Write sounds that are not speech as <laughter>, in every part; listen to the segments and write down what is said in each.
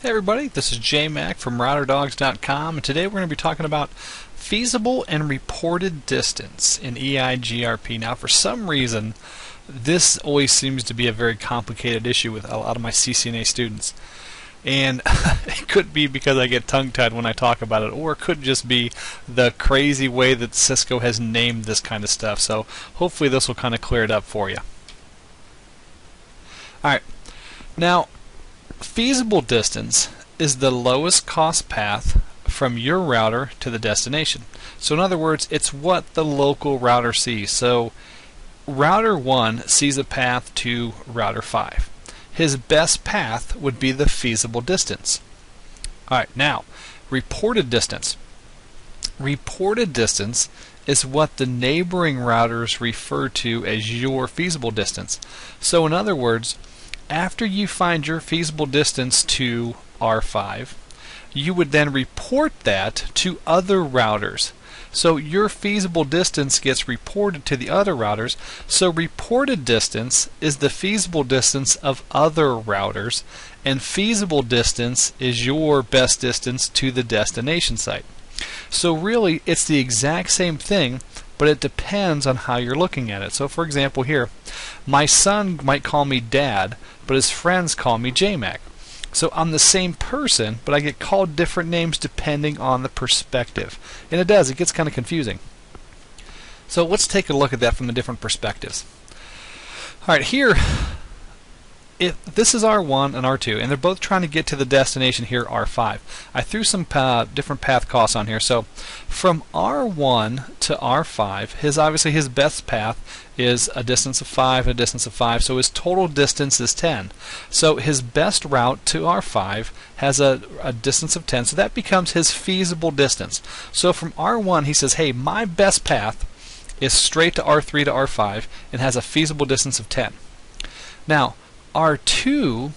Hey everybody, this is JMac from RouterDogs.com and today we're going to be talking about feasible and reported distance in EIGRP. Now for some reason this always seems to be a very complicated issue with a lot of my CCNA students. And <laughs> it could be because I get tongue-tied when I talk about it, or it could just be the crazy way that Cisco has named this kind of stuff. So hopefully this will kind of clear it up for you. Alright, now feasible distance is the lowest cost path from your router to the destination. So in other words, it's what the local router sees. So router 1 sees a path to router 5. His best path would be the feasible distance. Alright, now, reported distance. Reported distance is what the neighboring routers refer to as your feasible distance. So in other words, after you find your feasible distance to R5, you would then report that to other routers. So your feasible distance gets reported to the other routers. So reported distance is the feasible distance of other routers, and feasible distance is your best distance to the destination site. So really, it's the exact same thing, but it depends on how you're looking at it. So for example here, my son might call me dad, but his friends call me JMac. So I'm the same person, but I get called different names depending on the perspective. And it does, it gets kind of confusing. So let's take a look at that from the different perspectives. Alright, here if this is R1 and R2, and they're both trying to get to the destination here, R5. I threw some uh, different path costs on here. So from R1 to R5, his obviously his best path is a distance of 5, and a distance of 5, so his total distance is 10. So his best route to R5 has a, a distance of 10, so that becomes his feasible distance. So from R1, he says, hey, my best path is straight to R3 to R5 and has a feasible distance of 10. Now, R2,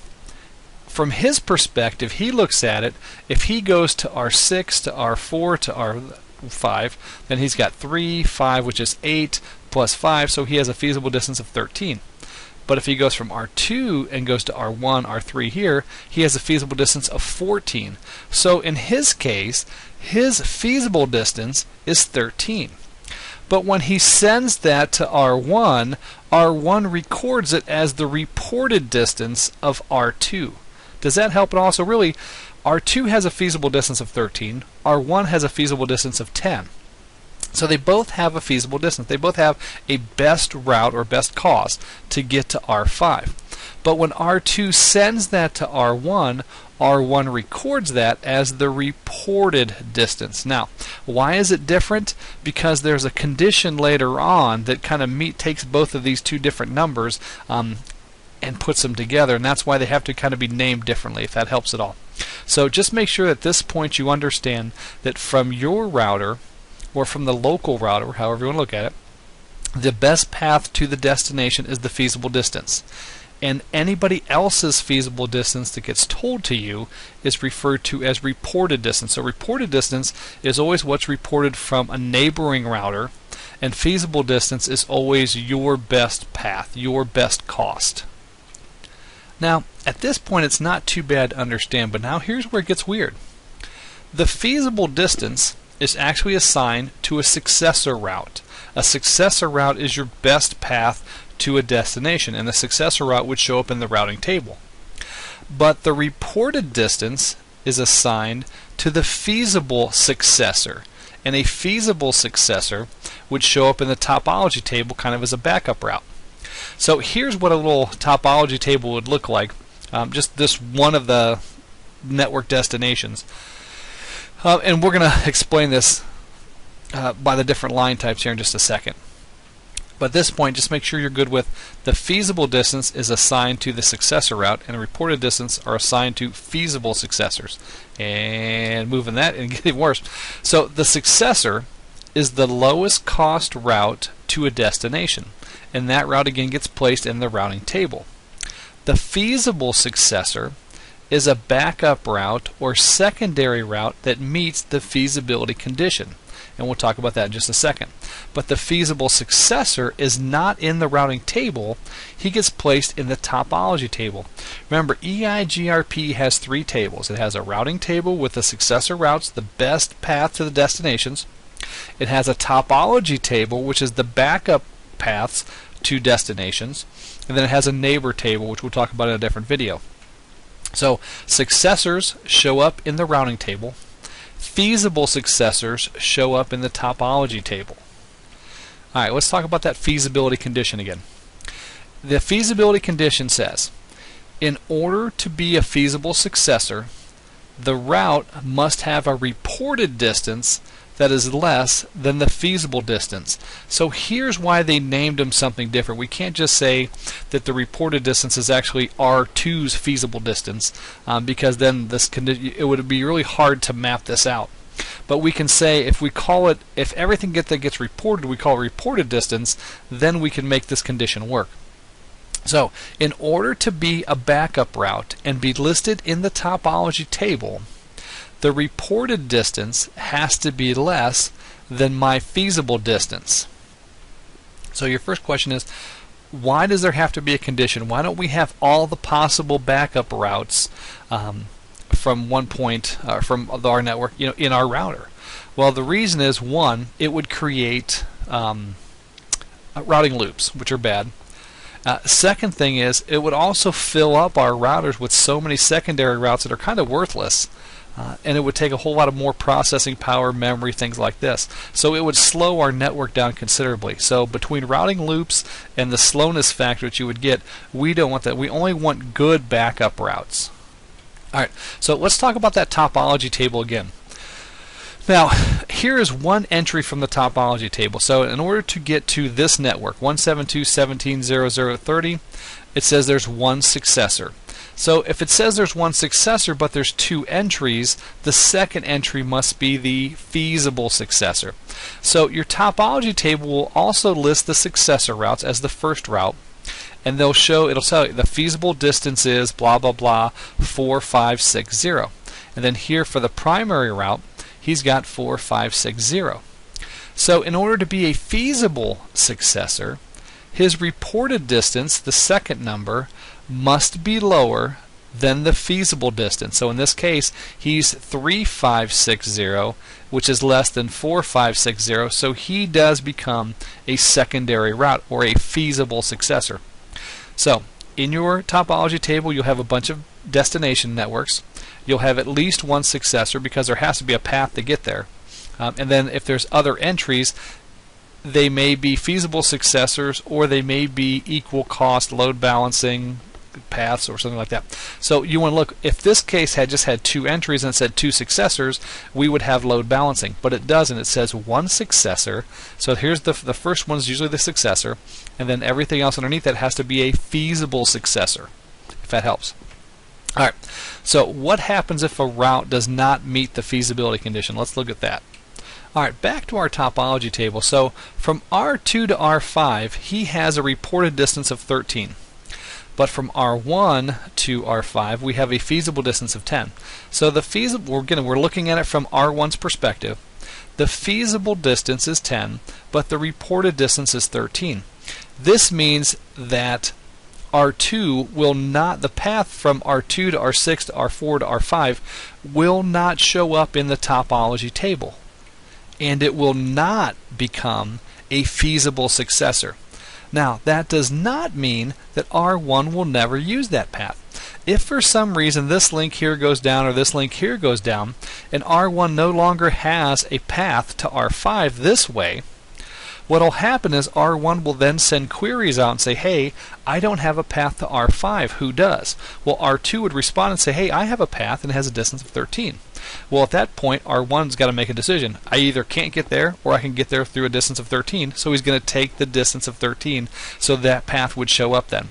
from his perspective, he looks at it, if he goes to R6 to R4 to R5, then he's got 3, 5, which is 8, plus 5, so he has a feasible distance of 13. But if he goes from R2 and goes to R1, R3 here, he has a feasible distance of 14. So in his case, his feasible distance is 13. But when he sends that to R1, R1 records it as the reported distance of R2. Does that help at all? So really, R2 has a feasible distance of 13, R1 has a feasible distance of 10. So they both have a feasible distance. They both have a best route or best cost to get to R5. But when R2 sends that to R1, R1 records that as the reported distance. Now, why is it different? Because there's a condition later on that kind of meet, takes both of these two different numbers um, and puts them together, and that's why they have to kind of be named differently, if that helps at all. So just make sure at this point you understand that from your router, or from the local router, however you want to look at it, the best path to the destination is the feasible distance and anybody else's feasible distance that gets told to you is referred to as reported distance. So reported distance is always what's reported from a neighboring router and feasible distance is always your best path, your best cost. Now, at this point it's not too bad to understand, but now here's where it gets weird. The feasible distance is actually assigned to a successor route. A successor route is your best path to a destination, and the successor route would show up in the routing table. But the reported distance is assigned to the feasible successor, and a feasible successor would show up in the topology table kind of as a backup route. So here's what a little topology table would look like. Um, just this one of the network destinations. Uh, and we're going to explain this uh, by the different line types here in just a second. But at this point, just make sure you're good with the feasible distance is assigned to the successor route, and the reported distance are assigned to feasible successors. And moving that and <laughs> getting worse. So the successor is the lowest cost route to a destination, and that route again gets placed in the routing table. The feasible successor is a backup route or secondary route that meets the feasibility condition. And we'll talk about that in just a second. But the feasible successor is not in the routing table, he gets placed in the topology table. Remember, EIGRP has three tables. It has a routing table with the successor routes, the best path to the destinations. It has a topology table, which is the backup paths to destinations. And then it has a neighbor table, which we'll talk about in a different video. So successors show up in the routing table. Feasible successors show up in the topology table. All right, let's talk about that feasibility condition again. The feasibility condition says, in order to be a feasible successor, the route must have a reported distance that is less than the feasible distance. So here's why they named them something different. We can't just say that the reported distance is actually R2's feasible distance um, because then this it would be really hard to map this out. But we can say if we call it, if everything get that gets reported, we call reported distance, then we can make this condition work. So, in order to be a backup route and be listed in the topology table, the reported distance has to be less than my feasible distance. So your first question is, why does there have to be a condition? Why don't we have all the possible backup routes um, from one point, uh, from our network, you know, in our router? Well, the reason is one, it would create um, routing loops, which are bad. Uh, second thing is, it would also fill up our routers with so many secondary routes that are kind of worthless. Uh, and it would take a whole lot of more processing power, memory, things like this. So it would slow our network down considerably. So between routing loops and the slowness factor that you would get, we don't want that. We only want good backup routes. All right, so let's talk about that topology table again. Now, here is one entry from the topology table. So in order to get to this network, 172.17.00.30, it says there's one successor. So if it says there's one successor but there's two entries, the second entry must be the feasible successor. So your topology table will also list the successor routes as the first route and they'll show it'll tell you the feasible distance is blah blah blah 4560 and then here for the primary route he's got 4560 so in order to be a feasible successor his reported distance the second number must be lower than the feasible distance. So in this case, he's 3560, which is less than 4560, so he does become a secondary route or a feasible successor. So in your topology table, you'll have a bunch of destination networks. You'll have at least one successor because there has to be a path to get there. Um, and then if there's other entries, they may be feasible successors or they may be equal cost load balancing paths or something like that. So you want to look, if this case had just had two entries and said two successors, we would have load balancing. But it doesn't. It says one successor. So here's the, the first one is usually the successor, and then everything else underneath that has to be a feasible successor, if that helps. All right, so what happens if a route does not meet the feasibility condition? Let's look at that. All right, back to our topology table. So from R2 to R5, he has a reported distance of 13. But from R1 to R5, we have a feasible distance of 10. So the feasible, we're, again, we're looking at it from R1's perspective. The feasible distance is 10, but the reported distance is 13. This means that R2 will not, the path from R2 to R6 to R4 to R5 will not show up in the topology table. And it will not become a feasible successor. Now, that does not mean that R1 will never use that path. If for some reason this link here goes down or this link here goes down, and R1 no longer has a path to R5 this way, what'll happen is R1 will then send queries out and say, hey, I don't have a path to R5, who does? Well, R2 would respond and say, hey, I have a path and it has a distance of 13. Well, at that point, R1's got to make a decision. I either can't get there or I can get there through a distance of 13. So he's going to take the distance of 13 so that path would show up then.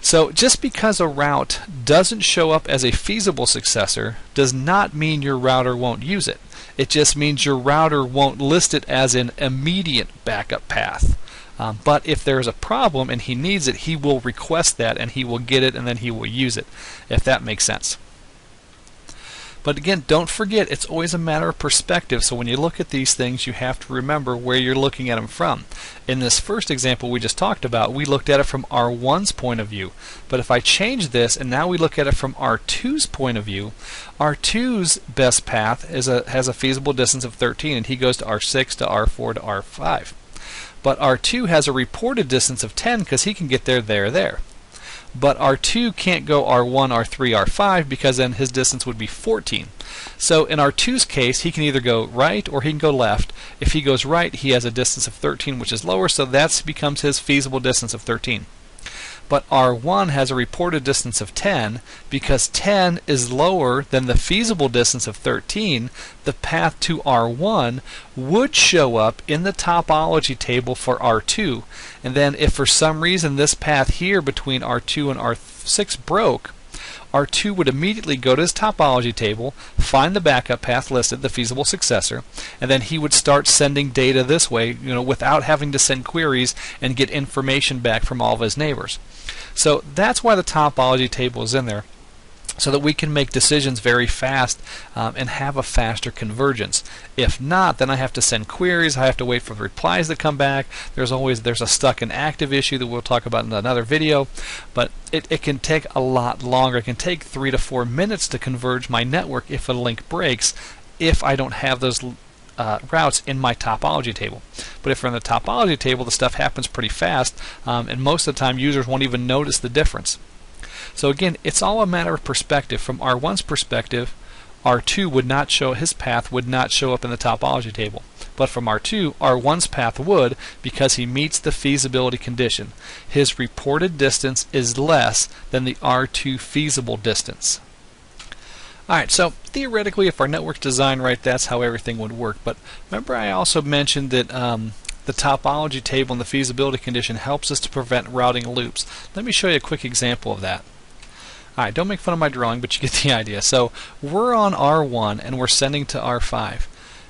So just because a route doesn't show up as a feasible successor does not mean your router won't use it. It just means your router won't list it as an immediate backup path. Um, but if there's a problem and he needs it, he will request that and he will get it and then he will use it, if that makes sense. But again, don't forget, it's always a matter of perspective. So when you look at these things, you have to remember where you're looking at them from. In this first example we just talked about, we looked at it from R1's point of view. But if I change this and now we look at it from R2's point of view, R2's best path is a, has a feasible distance of 13 and he goes to R6 to R4 to R5. But R2 has a reported distance of 10 because he can get there, there, there but R2 can't go R1, R3, R5 because then his distance would be 14. So in R2's case, he can either go right or he can go left. If he goes right, he has a distance of 13, which is lower, so that becomes his feasible distance of 13 but R1 has a reported distance of 10 because 10 is lower than the feasible distance of 13 the path to R1 would show up in the topology table for R2 and then if for some reason this path here between R2 and R6 broke R2 would immediately go to his topology table, find the backup path listed, the feasible successor, and then he would start sending data this way, you know, without having to send queries and get information back from all of his neighbors. So that's why the topology table is in there so that we can make decisions very fast um, and have a faster convergence. If not, then I have to send queries, I have to wait for the replies to come back. There's always there's a stuck and active issue that we'll talk about in another video, but it, it can take a lot longer. It can take three to four minutes to converge my network if a link breaks if I don't have those uh, routes in my topology table. But if we're in the topology table, the stuff happens pretty fast, um, and most of the time users won't even notice the difference. So again, it's all a matter of perspective. From R1's perspective, R2 would not show, his path would not show up in the topology table. But from R2, R1's path would because he meets the feasibility condition. His reported distance is less than the R2 feasible distance. Alright, so theoretically, if our network's designed right, that's how everything would work. But remember I also mentioned that um, the topology table and the feasibility condition helps us to prevent routing loops. Let me show you a quick example of that. Alright, don't make fun of my drawing, but you get the <laughs> idea. So we're on R1 and we're sending to R5.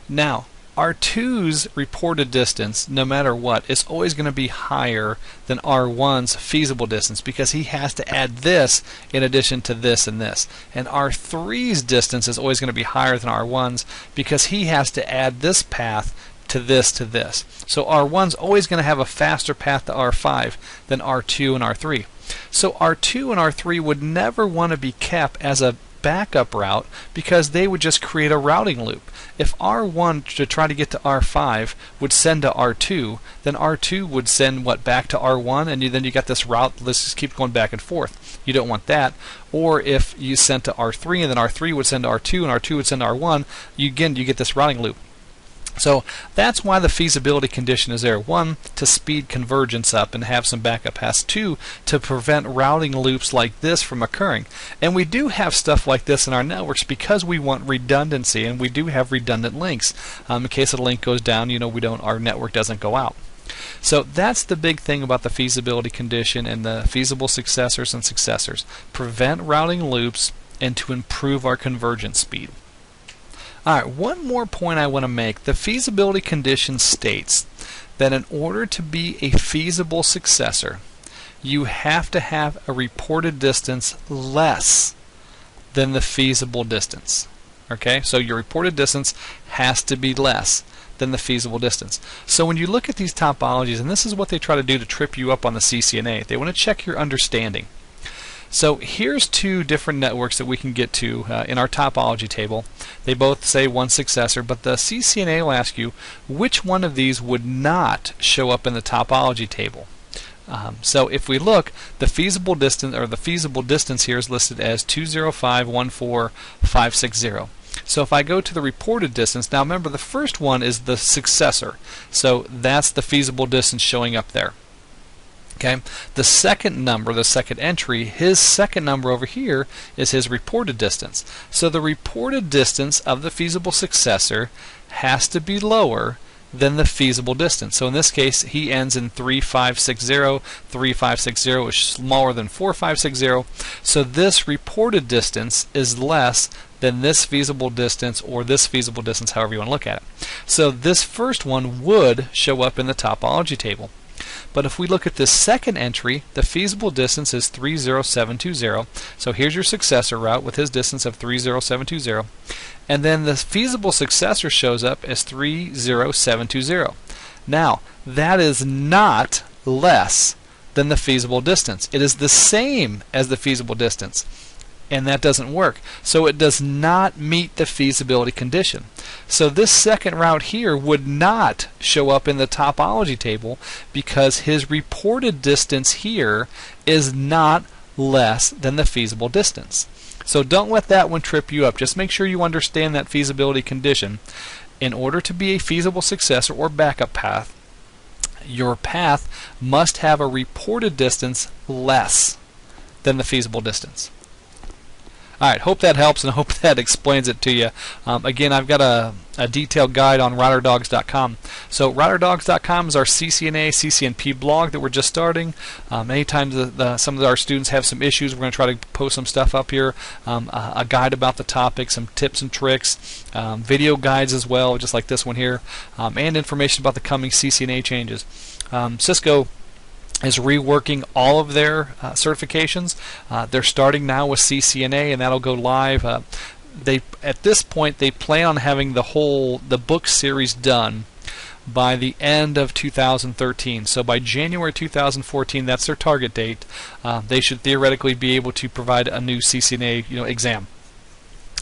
Now, R2's reported distance, no matter what, is always going to be higher than R1's feasible distance because he has to add this in addition to this and this. And R3's distance is always going to be higher than R1's because he has to add this path to this to this. So R1's always going to have a faster path to R5 than R2 and R3. So R2 and R3 would never want to be kept as a backup route because they would just create a routing loop. If R1 to try to get to R5 would send to R2, then R2 would send what back to R1 and you, then you got this route let's just keep going back and forth. You don't want that. Or if you sent to R3 and then R3 would send to R2 and R2 would send to R1, you again you get this routing loop. So that's why the feasibility condition is there. One, to speed convergence up and have some backup paths. Two, to prevent routing loops like this from occurring. And we do have stuff like this in our networks because we want redundancy and we do have redundant links. Um, in case a link goes down, you know, we don't our network doesn't go out. So that's the big thing about the feasibility condition and the feasible successors and successors. Prevent routing loops and to improve our convergence speed. Alright, one more point I want to make. The feasibility condition states that in order to be a feasible successor, you have to have a reported distance less than the feasible distance. Okay, so your reported distance has to be less than the feasible distance. So when you look at these topologies, and this is what they try to do to trip you up on the CCNA, they want to check your understanding. So here's two different networks that we can get to uh, in our topology table. They both say one successor, but the CCNA will ask you which one of these would not show up in the topology table. Um, so if we look, the feasible distance or the feasible distance here is listed as 205.14560. So if I go to the reported distance, now remember the first one is the successor. So that's the feasible distance showing up there. Okay, the second number, the second entry, his second number over here is his reported distance. So the reported distance of the feasible successor has to be lower than the feasible distance. So in this case, he ends in 3560. 3560 is smaller than 4560. So this reported distance is less than this feasible distance or this feasible distance, however you want to look at it. So this first one would show up in the topology table. But if we look at this second entry, the feasible distance is 30720. So here's your successor route with his distance of 30720. And then the feasible successor shows up as 30720. Now, that is not less than the feasible distance. It is the same as the feasible distance and that doesn't work. So it does not meet the feasibility condition. So this second route here would not show up in the topology table because his reported distance here is not less than the feasible distance. So don't let that one trip you up. Just make sure you understand that feasibility condition. In order to be a feasible successor or backup path, your path must have a reported distance less than the feasible distance. All right, hope that helps and <laughs> hope that explains it to you. Um, again, I've got a, a, detailed guide on routerdogs.com. So routerdogs.com is our CCNA, CCNP blog that we're just starting. Um, anytime the, the, some of our students have some issues, we're going to try to post some stuff up here. Um, a, a, guide about the topic, some tips and tricks, um, video guides as well, just like this one here, um, and information about the coming CCNA changes. Um, Cisco is reworking all of their uh, certifications. Uh, they're starting now with CCNA, and that'll go live. Uh, they at this point they plan on having the whole the book series done by the end of 2013. So by January 2014, that's their target date. Uh, they should theoretically be able to provide a new CCNA you know exam.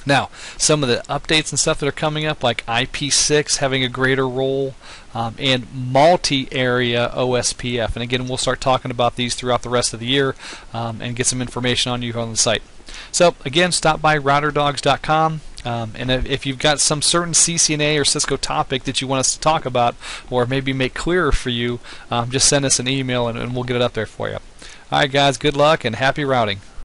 Now, some of the updates and stuff that are coming up, like IP6 having a greater role, um, and multi-area OSPF. And again, we'll start talking about these throughout the rest of the year um, and get some information on you on the site. So again, stop by routerdogs.com. Um, and if, if, you've got some certain CCNA or Cisco topic that you want us to talk about, or maybe make clearer for you, um, just send us an email and, and we'll get it up there for you. All right, guys, good luck and happy routing.